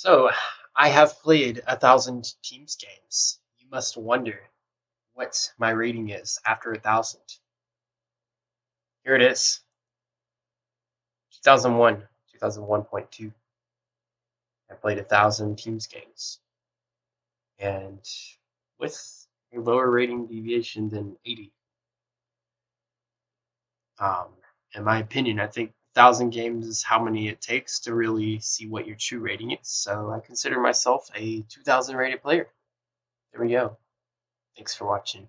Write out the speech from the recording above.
So, I have played a thousand teams games. You must wonder what my rating is after a thousand. Here it is 2001, 2001.2. I played a thousand teams games. And with a lower rating deviation than 80. Um, in my opinion, I think thousand games is how many it takes to really see what your true rating is. So I consider myself a 2000 rated player. There we go. Thanks for watching.